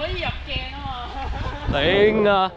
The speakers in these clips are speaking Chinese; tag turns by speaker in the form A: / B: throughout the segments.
A: 可以入镜啊嘛。
B: 顶啊！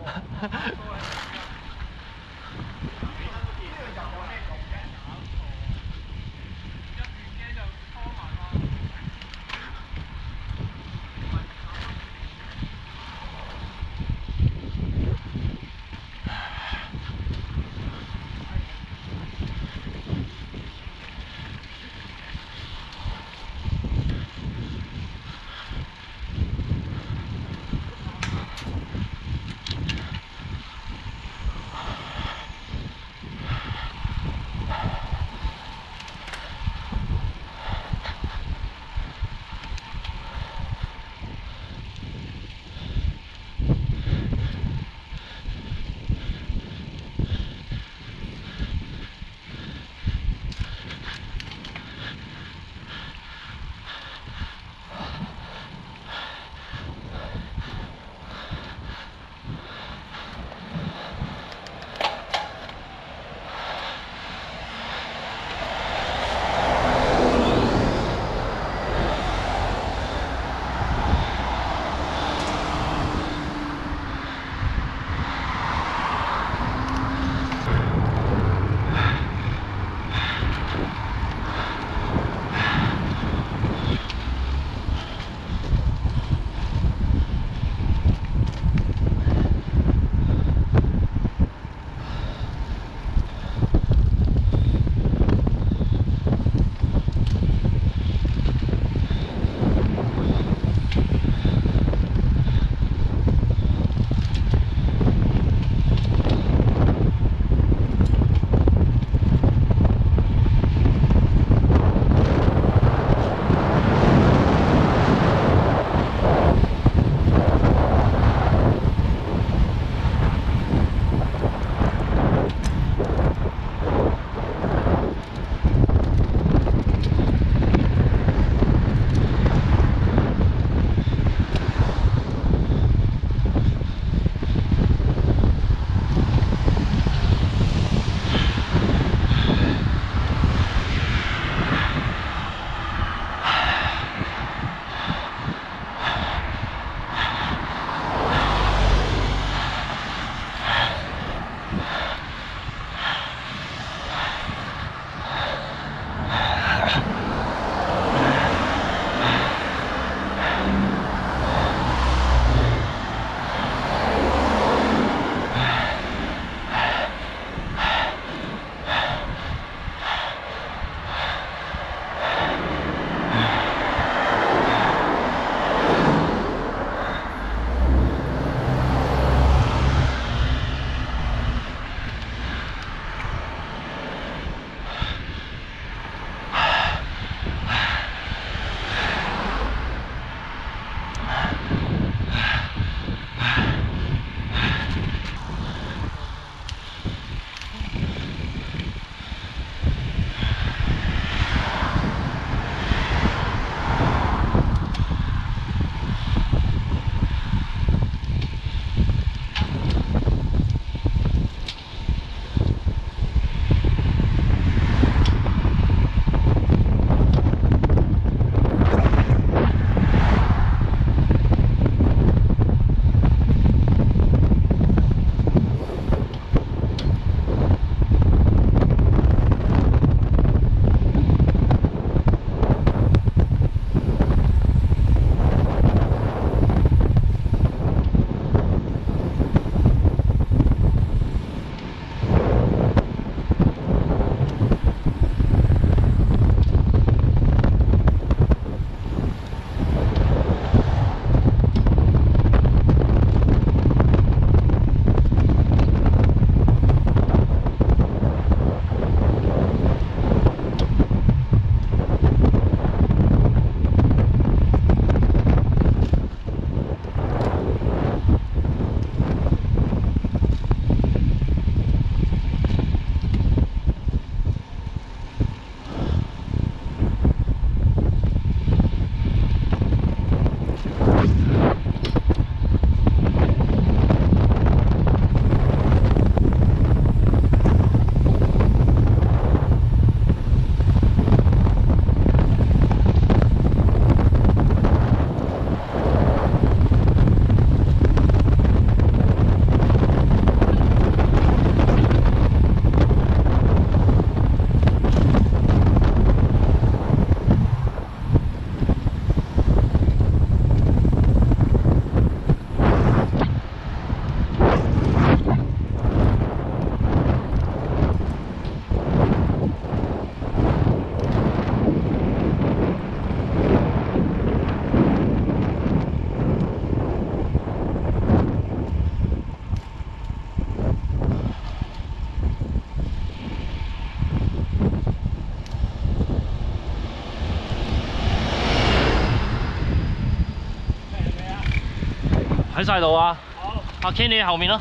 B: 晒到啊！
A: 好，
B: 好，企你后面咯。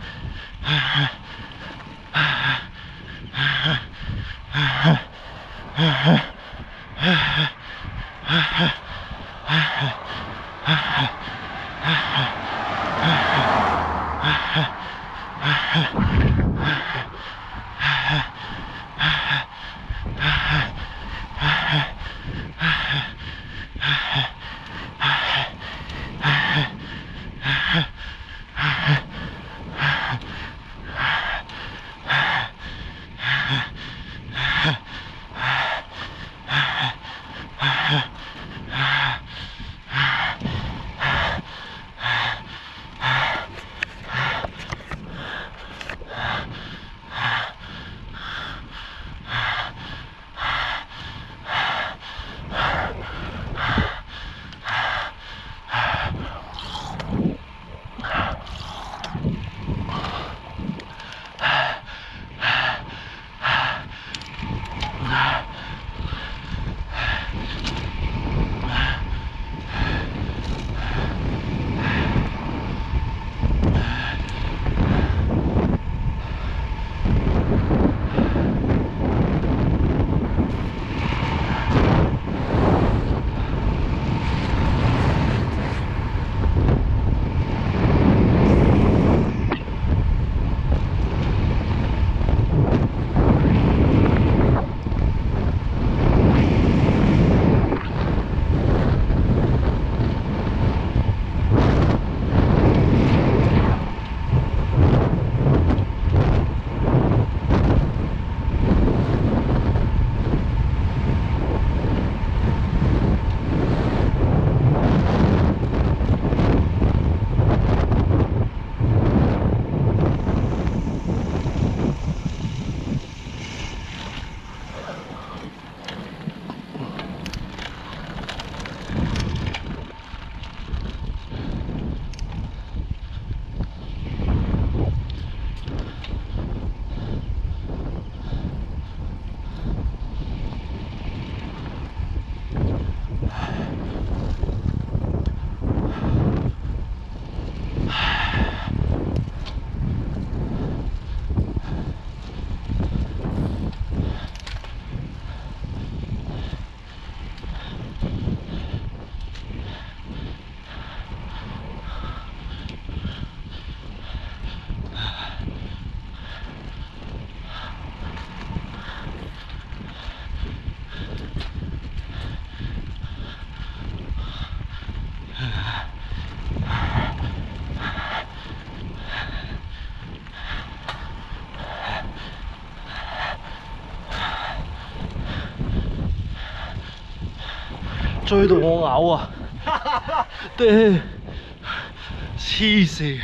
B: 追到我嘔啊！对，黐線。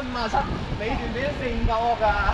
C: 五啊七，美段俾咗四五九惡㗎。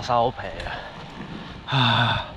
B: 我收皮啊！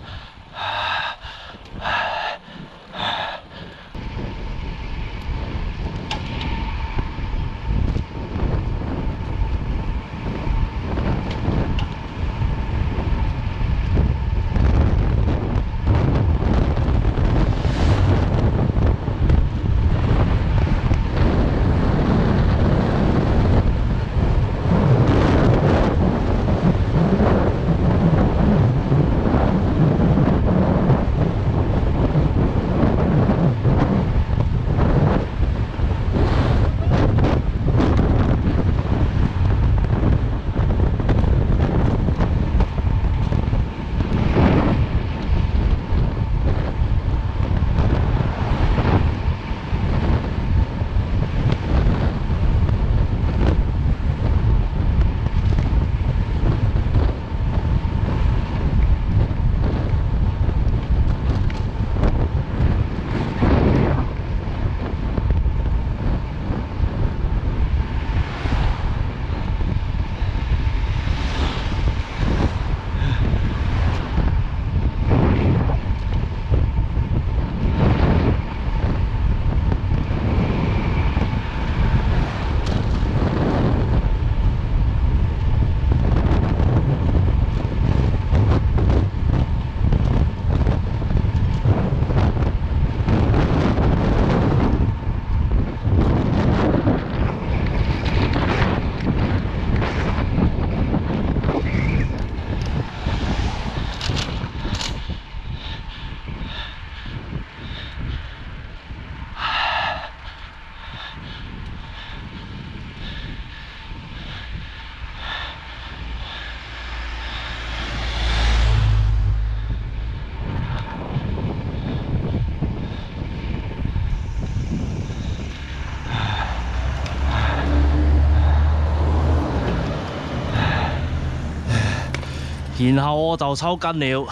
B: 然後我就抽筋了。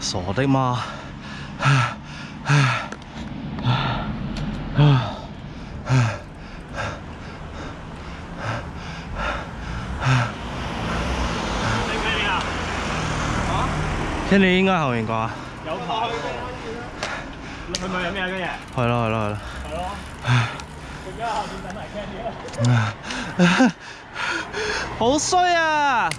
B: 傻的嗎？聽你應該後面啩？
C: 有排。去咪飲咩啊？今日？
B: 係咯係咯係咯。
C: 係咯。而家後邊等埋 Ken 啲
B: 好衰啊！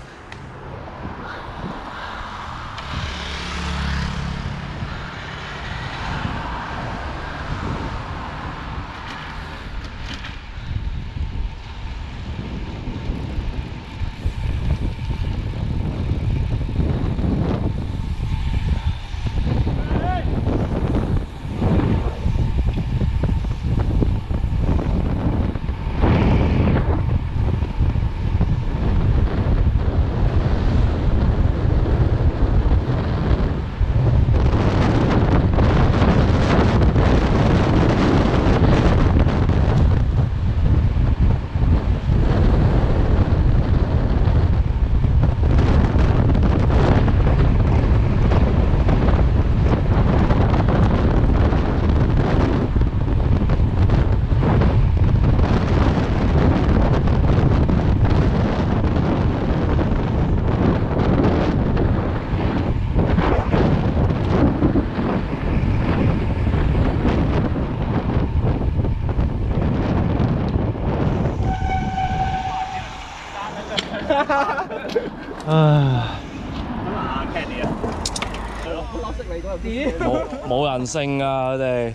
B: 人性啊佢哋，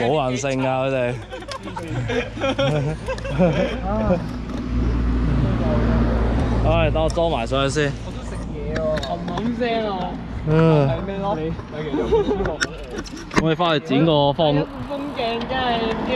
B: 冇人性啊佢哋。唉，等我裝埋上去先。
A: 我都食嘢喎冚冚聲啊！
B: 嗯，我哋翻去剪個方
A: 副風鏡真係唔知